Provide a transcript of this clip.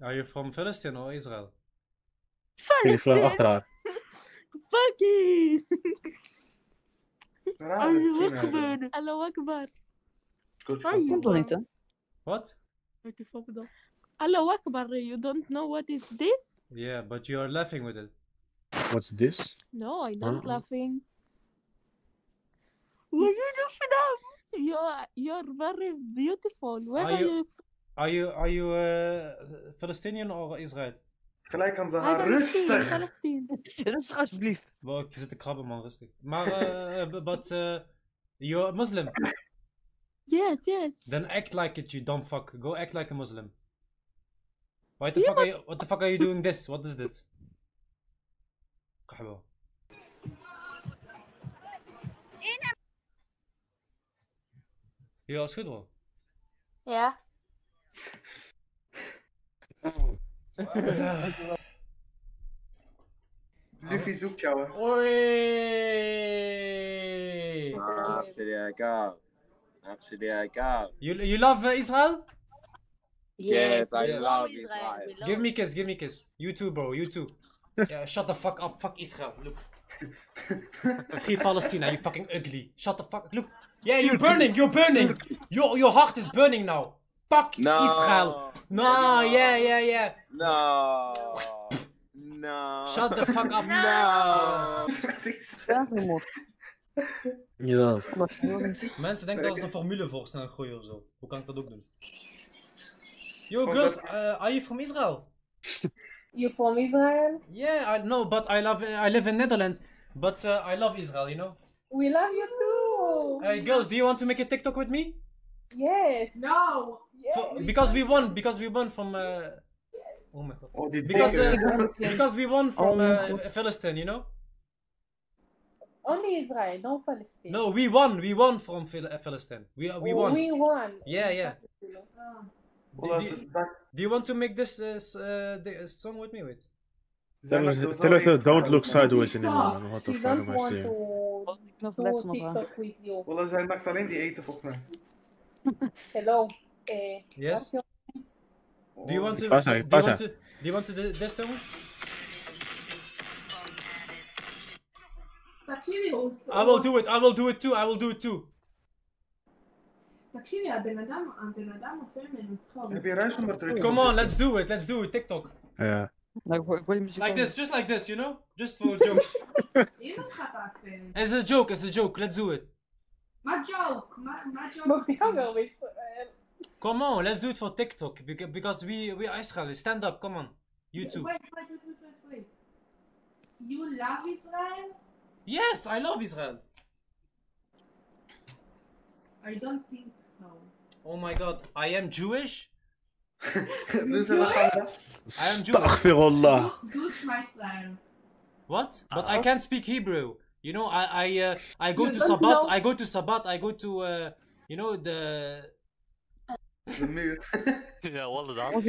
Are you from Palestine or Israel? Die vrouw achter haar. Fucking! راه الله كيما هذا. أكبر الله أكبر شكون أيوة. شكون Komt toch niet, hè? What? الله أكبر you don't know what is this? Yeah, but you're laughing with it. What's this? No I don't Uh-uh. laughing What you laughing You're, you're very beautiful Where Are are you- you? Are you are you uh, Palestinian or Israel? gelijk aan I haar Palestine, rustig Palestine. Rustig alsjeblieft. Wow, ik zit te krabben man, rustig. Maar, uh, b- but uh, you're a Muslim. Yes yes Then act like it, you dumb fuck. Go act like a Muslim. Why the fuck are you, what the fuck are you doing this? What is this? قحبة. Ja, is goed hoor. Ja. Liefie zoekt jou. hè. Oei! Absoluut. Absoluut. You, you love uh, Israel? Yes, I Yeah. love Israel. Israel. Love Give me kiss, give me kiss. You too, bro, you too. Yeah, shut the fuck up, fuck Israel. Look. Free Palestine, you fucking ugly. Shut the fuck. Look. Yeah, you're burning, you're burning. Your your heart is burning now. Fuck No. Israel. No, yeah, yeah, yeah. No. No. Shut the fuck up. No. Het is- Ja. Mensen denken dat ze een formule voor snel gooien of zo. Hoe kan ik dat ook doen? Yo, girls, uh, are you from Israel? You from Israel? Yeah, I know, but I love I live in Netherlands. But uh, I love Israel, you know. We love you too. Hey, girls, do you want to make a TikTok with me? Yes. No. Yes. For- because we won, because we won from. Uh... Oh my god. Oh, Because uh, because we won from Oh uh, Palestine, you know. Only Israel, no Palestine. No, we won. We won from Phil- uh, Palestine. We we won. We won. Yeah, yeah. Ah. Do, do- ze do you want to make this uh, uh, the, uh, song with me? Wait. Tell zijn us, er tell us uh, don't look sideways anymore. man. What the She fuck am I want saying? to Ik nog do lekker van TikTok with you. Wallah, zij maakt alleen die eten volgens mij. Hello. Okay. Yes. Do you want to? Pasa, do, you. Want to do you want to do this song? I will do it. I will do it too. I will do it too. Come on, let's do it. Let's do it. TikTok. Yeah. Like, what, what like this, just like this, you know? Just for a joke. it's a joke, it's a joke. Let's do it. My joke. My, my joke. Come on, let's do it for TikTok because we we Israel. Stand up, come on. You too. Wait, wait, wait, wait, wait, You love Israel? Yes, I love Israel. I don't think so. Oh my god, I am Jewish? this is I am Jewish. What? But I uh-huh. can't speak Hebrew. You know, I I uh, I go you to Sabbat, know. I go to Sabbat, I go to uh, you know the Muur. ja, wat?